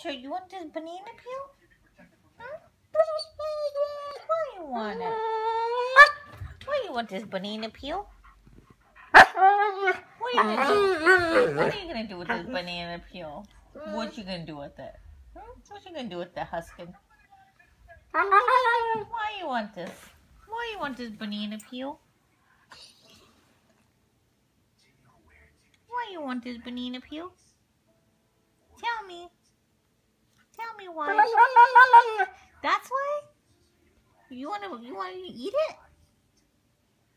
sure you want this banana peel? Huh? Why you want it? Why you want this banana peel? What are you gonna do? What you gonna do with this banana peel? What you gonna do with it? What you gonna do with the husking? Why you want this? Why you want this banana peel? Why you want this banana peel? Tell me. Tell me why. That's why? You wanna you wanna eat it?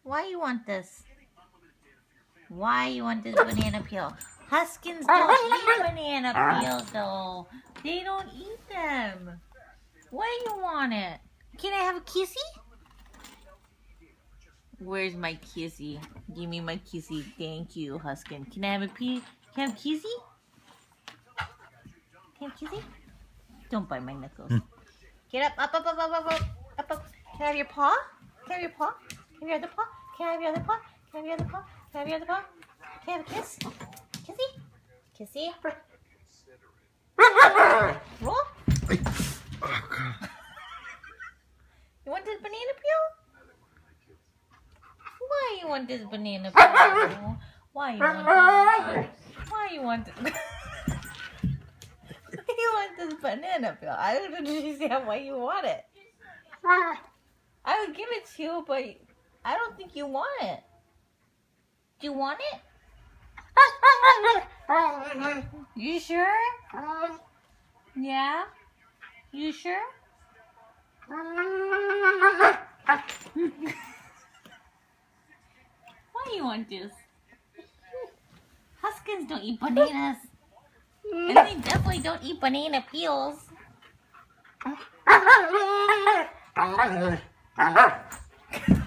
Why you want this? Why you want this banana peel? Huskins don't eat banana peels though. They don't eat them. Why you want it? Can I have a kissy? Where's my kissy? Give me my kissy. Thank you, Huskin. Can I have a pee? Can I have a kissy? Can I have a kissy? Don't bite my knuckles. Hmm. Get up, up, up, up, up, up, up, up. Can I have your paw? Can I have your paw? Can I have your other paw? Can I have your other paw? Can I have your other paw? Can I have your other paw? Can I have a kiss? Kissy? Kissy? Roll. Oh, God. You want this banana peel? Why you want this banana peel? Why you want this? Why you want this? Why you want this banana peel? I don't understand why you want it. I would give it to you, but I don't think you want it. Do you want it? You sure? Yeah? You sure? Why do you want this? Huskins don't eat bananas. And they definitely don't eat banana peels.